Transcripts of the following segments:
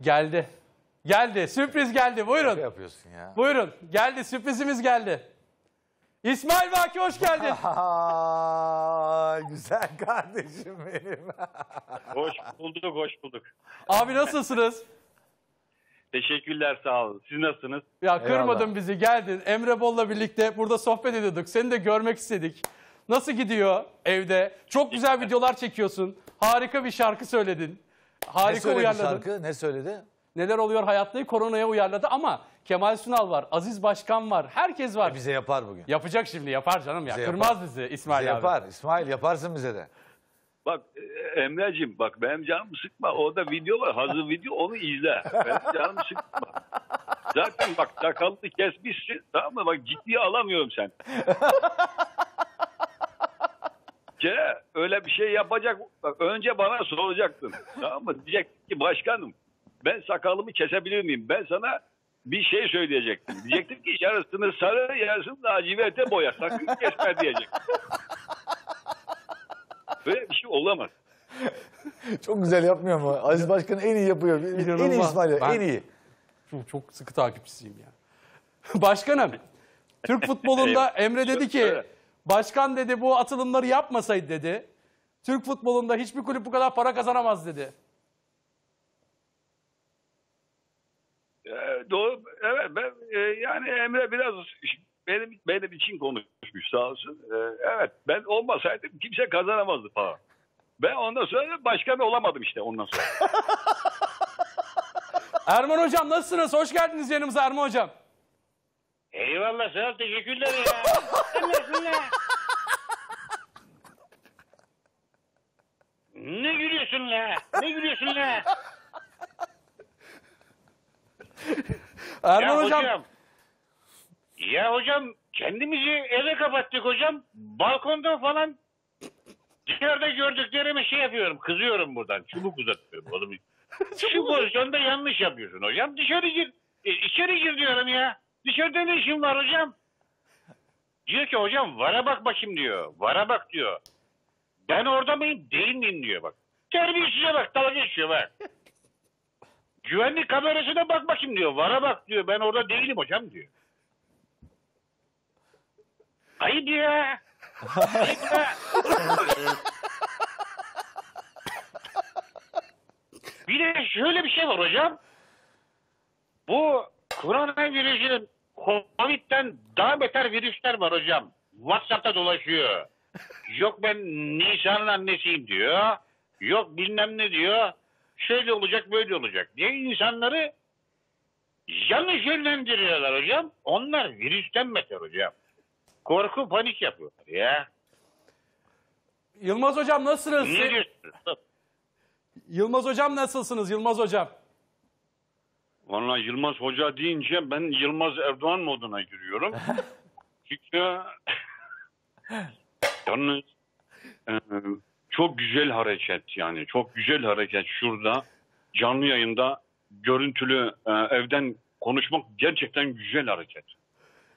Geldi. Geldi. Sürpriz geldi. Ne Buyurun. yapıyorsun ya? Buyurun. Geldi. Sürprizimiz geldi. İsmail Baki hoş geldin. Aa, güzel kardeşim benim. Hoş bulduk, hoş bulduk. Abi nasılsınız? Teşekkürler, sağ olun. Siz nasılsınız? Ya kırmadın Eyvallah. bizi geldin. Emre Bol'la birlikte burada sohbet ediyorduk. Seni de görmek istedik. Nasıl gidiyor evde? Çok güzel videolar çekiyorsun. Harika bir şarkı söyledin. Ne Harika söyledi uyarladın. şarkı? Ne söyledi? Neler oluyor hayattayı koronaya uyarladı ama Kemal Sunal var, Aziz Başkan var, herkes var. Bize yapar bugün. Yapacak şimdi yapar canım ya. Bize Kırmaz yapar. bizi Bize İsmail abi. yapar. İsmail yaparsın bize de. Bak e, Emre'cim bak benim canımı sıkma. Orada video var, hazır video onu izle. Benim canımı sıkma. Zaten bak sakalını kesmişsin tamam mı? Bak ciddiye alamıyorum sen. Ce, öyle bir şey yapacak. Önce bana soracaktın. Tamam mı? Diyecektin ki başkanım ben sakalımı kesebilir miyim? Ben sana bir şey söyleyecektim. Diyecektim ki yarısını sarı yarısını laciverte boya. Sakın kesme diyecek. Böyle bir şey olamaz. Çok güzel yapmıyor mu? Aziz Başkan en iyi yapıyor. En iyi İnanılmaz. İsmail. Ben- En iyi. Çok, çok sıkı takipçisiyim ya. Başkanım, Türk futbolunda Emre dedi ki. Başkan dedi bu atılımları yapmasaydı dedi. Türk futbolunda hiçbir kulüp bu kadar para kazanamaz dedi. Ee, doğru. Evet ben e, yani Emre biraz benim benim için konuşmuş sağ olsun. Ee, evet ben olmasaydım kimse kazanamazdı para. Ben ondan sonra başkan olamadım işte ondan sonra. Erman Hocam nasılsınız? Hoş geldiniz yanımıza Erman Hocam. Eyvallah sağ ol teşekkürler ya. Nasılsın ya? Ne gülüyorsun la? Ne gülüyorsun la? Erman ya Hocam, Ya hocam kendimizi eve kapattık hocam. Balkonda falan dışarıda gördüklerimi şey yapıyorum. Kızıyorum buradan. Çubuk uzatıyorum oğlum. Şu pozisyonda yanlış yapıyorsun hocam. Dışarı gir. E, içeri gir diyorum ya. Dışarıda ne işin var hocam? Diyor ki hocam vara bak bakayım diyor. Vara bak diyor. Ben orada mıyım değil miyim diyor bak. Terbiyesize bak dalga geçiyor bak. Güvenlik kamerasına bak bakayım diyor. Vara bak diyor. Ben orada değilim hocam diyor. Ayıp ya. Ayıp ya. bir de şöyle bir şey var hocam. Bu koronavirüsün Covid'den daha beter virüsler var hocam. WhatsApp'ta dolaşıyor. Yok ben Nisan'ın annesiyim diyor. Yok bilmem ne diyor. Şöyle olacak böyle olacak diye insanları yanlış yönlendiriyorlar hocam. Onlar virüsten beter hocam. Korku panik yapıyorlar ya. Yılmaz Hocam nasılsınız? Ne? Yılmaz Hocam nasılsınız Yılmaz Hocam? Vallahi Yılmaz Hoca deyince ben Yılmaz Erdoğan moduna giriyorum. Çünkü yalnız e, çok güzel hareket yani çok güzel hareket şurada canlı yayında görüntülü e, evden konuşmak gerçekten güzel hareket.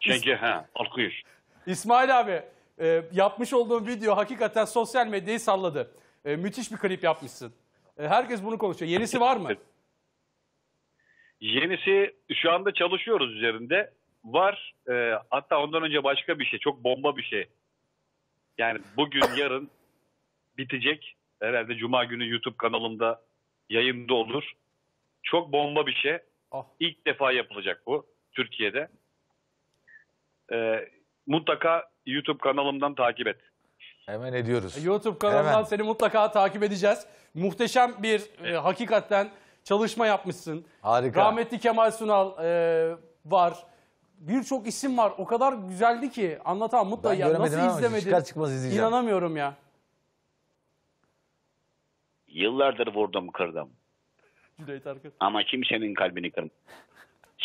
ÇGH alkış. İsmail abi e, yapmış olduğun video hakikaten sosyal medyayı salladı. E, müthiş bir klip yapmışsın. E, herkes bunu konuşuyor. Yenisi var mı? Yenisi şu anda çalışıyoruz üzerinde. Var. e, hatta ondan önce başka bir şey. Çok bomba bir şey. Yani bugün yarın bitecek. Herhalde Cuma günü YouTube kanalımda yayında olur. Çok bomba bir şey. Ah. İlk defa yapılacak bu Türkiye'de. E, mutlaka YouTube kanalımdan takip et. Hemen ediyoruz. YouTube kanalından Hemen. seni mutlaka takip edeceğiz. Muhteşem bir e, hakikaten çalışma yapmışsın. Harika. Rahmetli Kemal Sunal e, var. Birçok isim var. O kadar güzeldi ki anlatamam mutlaka. Ya nasıl ama izlemedim? çıkar çıkmaz izleyeceğim. İnanamıyorum ya. Yıllardır vurdum kırdım. Cüneyt Arkın. Ama kimsenin kalbini kırm.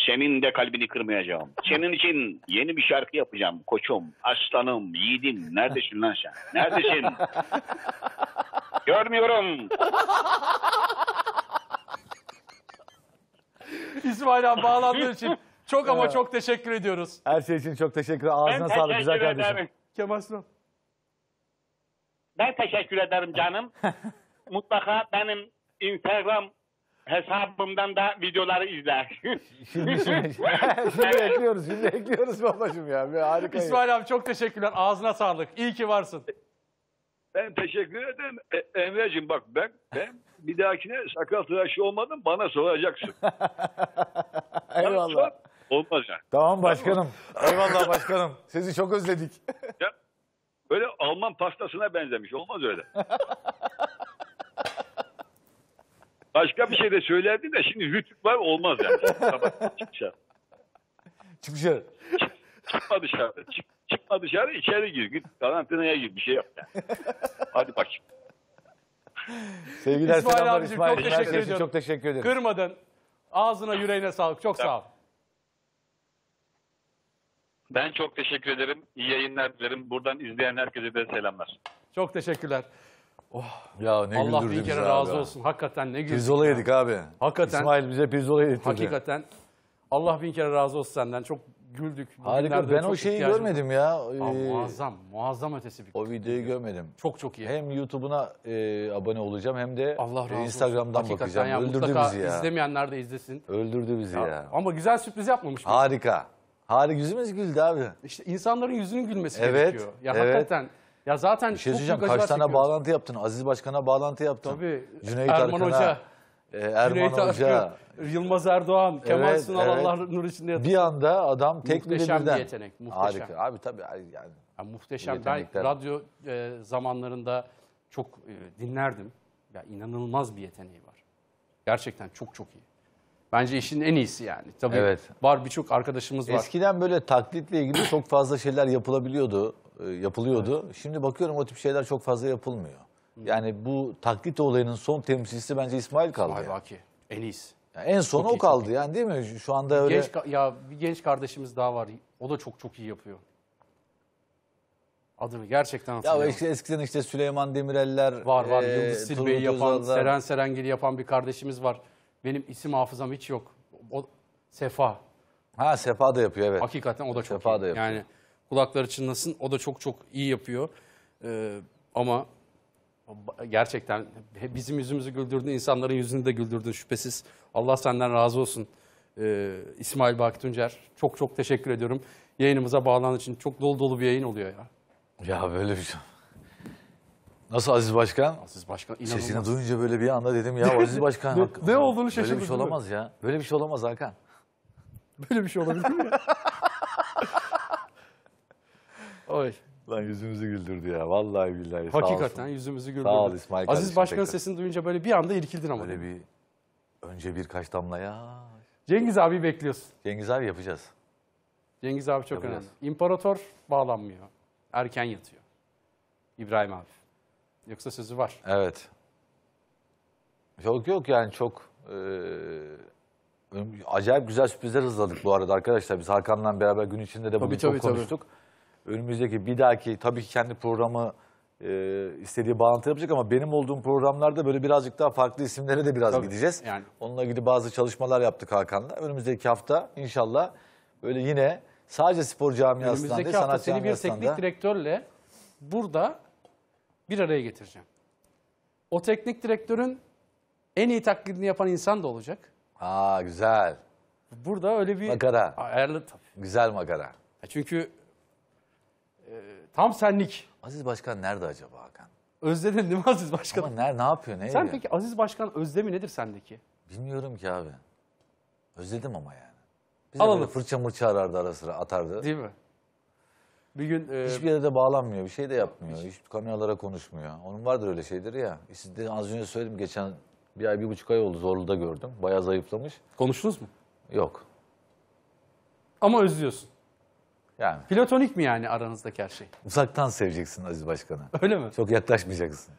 Senin de kalbini kırmayacağım. Senin için yeni bir şarkı yapacağım koçum, aslanım, yiğidim. Neredesin lan sen? Neredesin? Görmüyorum. İsmail abi bağlandığın için çok ama çok teşekkür ediyoruz. Her şey için çok teşekkür ederim. Ağzına Ben sağlık güzel teşekkür kardeşim. ederim. Kemal Sunal. Ben teşekkür ederim canım. Mutlaka benim Instagram hesabımdan da videoları izler. Şimdi, şimdi, şimdi ekliyoruz, şimdi ekliyoruz babacığım ya. Bir harika. İsmail abi çok teşekkürler. Ağzına sağlık. İyi ki varsın. Ben teşekkür ederim. E, Emre'cim bak ben, ben bir dahakine sakal tıraşı olmadım bana soracaksın. Eyvallah. Sor, Olmaz yani. Tamam başkanım. Eyvallah başkanım. Sizi çok özledik. Ya, böyle Alman pastasına benzemiş. Olmaz öyle. Başka bir şey de söylerdi de şimdi rütük var olmaz yani. Çık dışarı. Çık dışarı. Çıkma dışarı. Çık, çıkma dışarı içeri gir. Git karantinaya gir bir şey yap yani. Hadi bak. Sevgiler İsmail selamlar abicim, İsmail. çok teşekkür ediyorum. Çok teşekkür ederim. Kırmadın. Ağzına yüreğine sağlık. Çok sağ ol. Ben çok teşekkür ederim. İyi yayınlar dilerim. Buradan izleyen herkese de selamlar. Çok teşekkürler. Ya ne Allah güldürdü bin kere razı ya. olsun. Hakikaten ne güldük. Pirzola ya. yedik abi. Hakikaten. İsmail bize pirzola yedirdi. Hakikaten. Allah bin kere razı olsun senden. Çok güldük. Harika. Ben o şeyi ihtiyacım var. görmedim ya. Aa, Ee, muazzam. Muazzam ötesi bir. o videoyu görmedim. Çok çok iyi. Hem YouTube'una e, abone olacağım hem de Allah razı olsun. Instagram'dan Hakikaten bakacağım. ya, Öldürdü bizi ya. izlemeyenler de izlesin. Öldürdü bizi ya. Ama güzel sürpriz yapmamış mı? Harika. Harika. Yüzümüz güldü abi. İşte insanların yüzünün gülmesi Evet, gerekiyor. Ya evet. hakikaten. Ya zaten Bir şey çok söyleyeceğim. büyük acılar Kaç tane çekiyoruz. bağlantı yaptın? Aziz Başkan'a bağlantı yaptın. Tabii. Cüneyt Erman Arkın'a, Hoca, e, Erman Cüneyt Hoca. Arkın, Yılmaz Erdoğan, Kemal Evet, Sunal evet. Allah nur içinde yatsın. Bir anda adam tek Muhteşem bir birden. yetenek, muhteşem. Harika. Abi tabii yani Ya muhteşem. Ben Yetenekler. radyo e, zamanlarında çok e, dinlerdim. Ya inanılmaz bir yeteneği var. Gerçekten çok çok iyi. Bence işin en iyisi yani. Tabii Evet. var birçok arkadaşımız var. Eskiden böyle taklitle ilgili çok fazla şeyler yapılabiliyordu, e, yapılıyordu. Şimdi bakıyorum o tip şeyler çok fazla yapılmıyor. Yani bu taklit olayının son temsilcisi bence İsmail kaldı. Vay yani. Baki. En iyisi. Yani en son Çok o iyi, kaldı yani değil mi? Şu- anda öyle Genç ya bir genç kardeşimiz daha var. O da çok çok iyi yapıyor. Adını gerçekten ya hatırlıyorum. işte eskiden işte Süleyman Demireller var var. e, Yıldız Silbe'yi yapan, Özal'lar. Seren Serengil'i yapan bir kardeşimiz var. Benim isim hafızam hiç yok. O, Sefa. Ha Sefa da yapıyor evet. Hakikaten o da çok Sefa iyi. da yapıyor. Yani kulakları çınlasın. O da çok çok iyi yapıyor. Ee, ama gerçekten bizim yüzümüzü güldürdün, insanların yüzünü de güldürdün şüphesiz. Allah senden razı olsun. Ee, İsmail Baki Tuncer. Çok çok teşekkür ediyorum. Yayınımıza bağlandığın için çok dolu dolu bir yayın oluyor ya. Ya böyle bir şey. Nasıl Aziz Başkan? Aziz Başkan inanılmaz. Sesini duyunca böyle bir anda dedim ya Aziz Başkan. Ne- ne olduğunu Böyle şaşırdım, bir şey olamaz ya. Böyle bir şey olamaz Hakan. Böyle bir şey olabilir mi ya? Oy. Lan yüzümüzü güldürdü ya. Vallahi billahi. sağ Hakikaten olsun. yüzümüzü güldürdü. Sağ ol İsmail Aziz kardeşim, Başkan'ın tekrar. sesini duyunca böyle bir anda irkildin ama. Böyle bir önce birkaç damla ya. Cengiz abi bekliyorsun. Cengiz abi yapacağız. Cengiz abi çok Yapacağız. önemli. İmparator bağlanmıyor. Erken yatıyor. İbrahim abi. Yoksa sözü var. Evet. Yok yok yani çok e, acayip güzel sürprizler hızladık bu arada arkadaşlar. Biz Hakan'la beraber gün içinde de bugün Tabii, tabii, çok konuştuk. Önümüzdeki bir dahaki tabii ki kendi programı e, istediği bağlantı yapacak ama benim olduğum programlarda böyle birazcık daha farklı isimlere de biraz Tabii, gideceğiz. yani. Onunla ilgili bazı çalışmalar yaptık Hakan'la. Önümüzdeki hafta inşallah böyle yine sadece spor camiasından değil sanat seni bir camiasından teknik da. direktörle burada bir araya getireceğim. O teknik direktörün en iyi taklidini yapan insan da olacak. Aa güzel. Burada öyle bir Makara. ayarlı tabii. Güzel magara. Çünkü e, tam senlik. Aziz Başkan nerede acaba Hakan? Özledin değil mi Aziz Başkan? Ama ne, ne yapıyor? Ne Sen ediyor? peki Aziz Başkan özlemi nedir sendeki? Bilmiyorum ki abi. Özledim ama yani. Bize Alalım. böyle fırça mırça arardı ara sıra atardı. Değil mi? Bir gün e, Hiçbir yere de bağlanmıyor. Bir şey de yapmıyor. Hiç kameralara konuşmuyor. Onun vardır öyle şeyleri ya. Siz de az önce söyledim. Geçen bir ay, bir buçuk ay oldu. Zorlu'da gördüm. Bayağı zayıflamış. konuştunuz mu? Yok. Ama özlüyorsun. Yani Platonik mi yani aranızdaki her şey? uzaktan seveceksin Aziz Başkan'ı. Öyle mi? Çok yaklaşmayacaksın.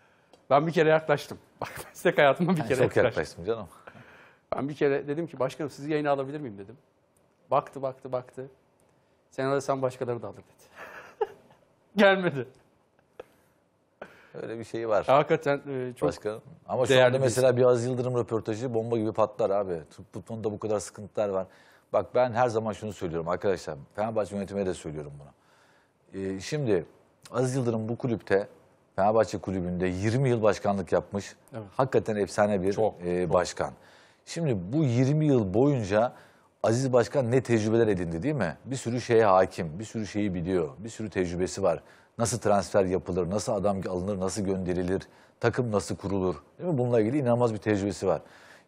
Ben bir kere yaklaştım. Bak meslek hayatıma bir Yani kere çok yaklaştım. yaklaştım canım. Ben bir kere dedim ki başkanım sizi yayına alabilir miyim dedim. Baktı baktı baktı. Sen alırsan başkaları da alır dedi. Gelmedi. Öyle bir şey var. Hakikaten e, çok Başkanım. Ama şu anda mesela bir Aziz Yıldırım röportajı bomba gibi patlar abi. Tıp futbolunda bu kadar sıkıntılar var. Bak ben her zaman şunu söylüyorum arkadaşlar. Fenerbahçe yönetimine de söylüyorum bunu. Ee, şimdi Aziz Yıldırım bu kulüpte Fenerbahçe kulübünde 20 yıl başkanlık yapmış. Evet. Hakikaten efsane bir Çok, e, başkan. Şimdi bu 20 yıl boyunca Aziz Başkan ne tecrübeler edindi değil mi? Bir sürü şeye hakim, bir sürü şeyi biliyor, bir sürü tecrübesi var. Nasıl transfer yapılır, nasıl adam alınır, nasıl gönderilir, takım nasıl kurulur. Değil mi? Bununla ilgili inanılmaz bir tecrübesi var.